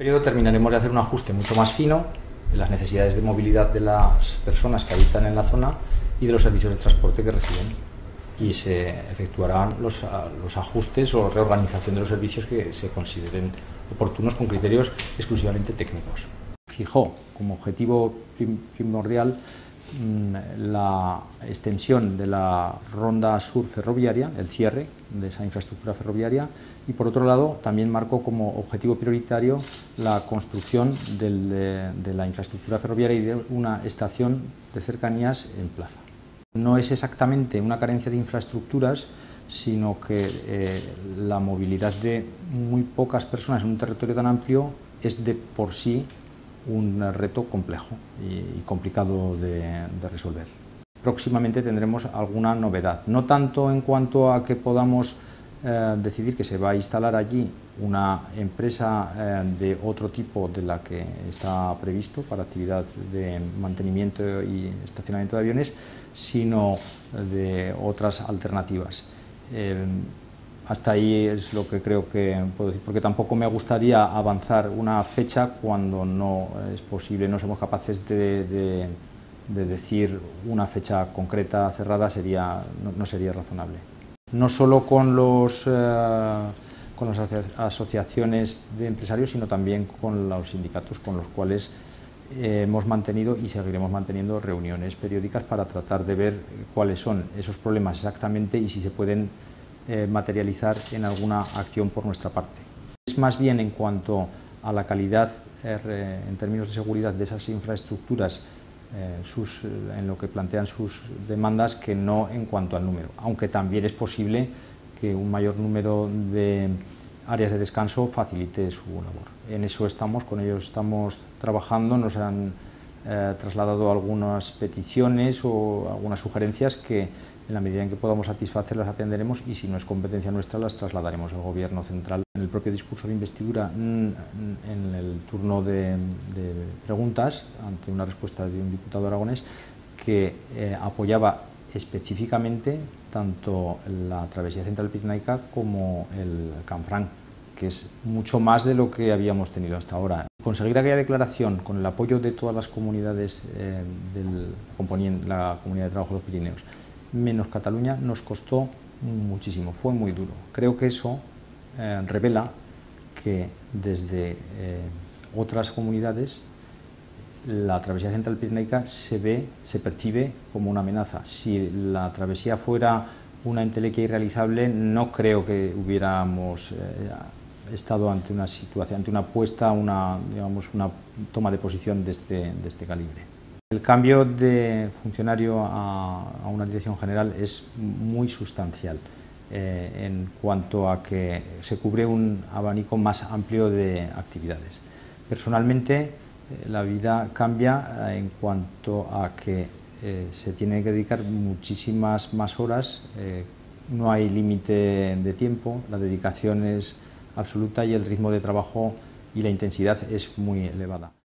periodo terminaremos de hacer un ajuste mucho más fino de las necesidades de movilidad de las personas que habitan en la zona y de los servicios de transporte que reciben. Y se efectuarán los, los ajustes o reorganización de los servicios que se consideren oportunos con criterios exclusivamente técnicos. Fijó como objetivo primordial la extensión de la ronda sur ferroviaria, el cierre de esa infraestructura ferroviaria y por otro lado también marcó como objetivo prioritario la construcción de, la infraestructura ferroviaria y de una estación de cercanías en plaza. No es exactamente una carencia de infraestructuras, sino que eh, la movilidad de muy pocas personas en un territorio tan amplio es de por sí un reto complejo y, complicado de, resolver. Próximamente tendremos alguna novedad, no tanto en cuanto a que podamos eh, decidir que se va a instalar allí una empresa eh, de otro tipo de la que está previsto para actividad de mantenimiento y estacionamiento de aviones, sino de otras alternativas. Eh, hasta ahí es lo que creo que puedo decir, porque tampoco me gustaría avanzar una fecha cuando no es posible, no somos capaces de, decir una fecha concreta, cerrada, sería, no, sería razonable. No solo con, los, eh, con las asociaciones de empresarios, sino también con los sindicatos con los cuales hemos mantenido y seguiremos manteniendo reuniones periódicas para tratar de ver cuáles son esos problemas exactamente y si se pueden eh, materializar en alguna acción por nuestra parte. Es más bien en cuanto a la calidad eh, en términos de seguridad de esas infraestructuras eh, en lo que plantean sus demandas que no en cuanto al número, aunque también es posible que un mayor número de áreas de descanso facilite su labor. En eso estamos, con ellos estamos trabajando, nos han eh, trasladado algunas peticiones o algunas sugerencias que en la medida en que podamos satisfacerlas atenderemos y si no es competencia nuestra las trasladaremos al Gobierno central. En el propio discurso de investidura, mm, en el turno de, preguntas, ante una respuesta de un diputado aragonés, que eh, apoyaba específicamente tanto la travesía central pirenaica como el Canfranc que es mucho más de lo que habíamos tenido hasta ahora. Conseguir aquella declaración con el apoyo de todas las comunidades eh, la Comunidad de Trabajo de los Pirineos, menos Cataluña, nos costó muchísimo, fue muy duro. Creo que eso eh, revela que desde eh, otras comunidades la travesía central pirenaica se ve, se percibe como una amenaza. Si la travesía fuera una entelequia irrealizable, no creo que hubiéramos estado ante una situación, ante una apuesta, una, digamos, una toma de posición de este, de este calibre. El cambio de funcionario a, una dirección general es muy sustancial eh, en cuanto a que se cubre un abanico más amplio de actividades. Personalmente, eh, la vida cambia eh, en cuanto a que se tiene que dedicar muchísimas más horas, no hay límite de tiempo, la dedicación es absoluta y el ritmo de trabajo y la intensidad es muy elevada.